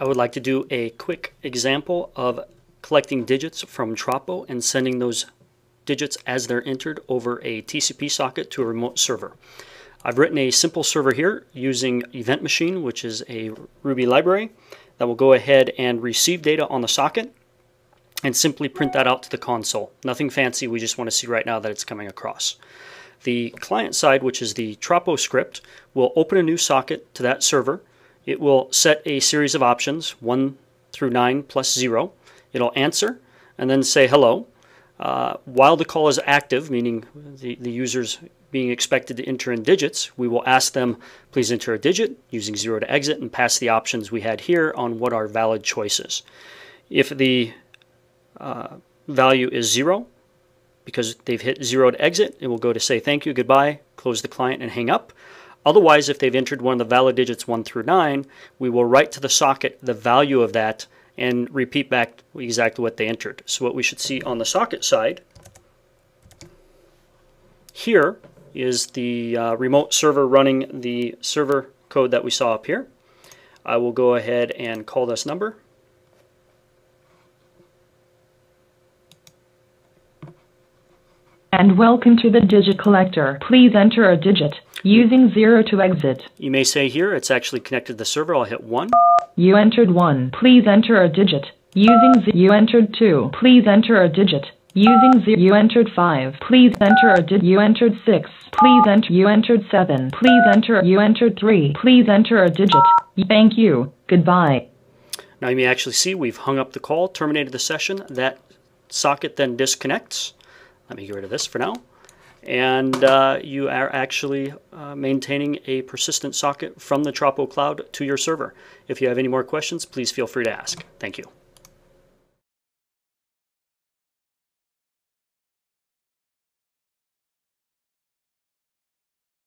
I would like to do a quick example of collecting digits from Tropo and sending those digits as they're entered over a TCP socket to a remote server. I've written a simple server here using EventMachine, which is a Ruby library that will go ahead and receive data on the socket and simply print that out to the console. Nothing fancy, we just want to see right now that it's coming across. The client side, which is the Tropo script, will open a new socket to that server. It will set a series of options, 1 through 9 plus 0. It'll answer and then say hello. Uh, while the call is active, meaning the, the user's being expected to enter in digits, we will ask them, please enter a digit using 0 to exit and pass the options we had here on what are valid choices. If the uh, value is 0, because they've hit 0 to exit, it will go to say thank you, goodbye, close the client, and hang up. Otherwise, if they've entered one of the valid digits 1 through 9, we will write to the socket the value of that and repeat back exactly what they entered. So what we should see on the socket side here is the uh, remote server running the server code that we saw up here. I will go ahead and call this number. And welcome to the digit collector. Please enter a digit using 0 to exit. You may say here it's actually connected to the server. I'll hit 1. You entered 1. Please enter a digit using 0. You entered 2. Please enter a digit using 0. You entered 5. Please enter a digit. You entered 6. Please enter. You entered 7. Please enter. You entered 3. Please enter a digit. Thank you. Goodbye. Now you may actually see we've hung up the call, terminated the session. That socket then disconnects. Let me get rid of this for now. And uh, you are actually uh, maintaining a persistent socket from the Tropo Cloud to your server. If you have any more questions, please feel free to ask. Thank you.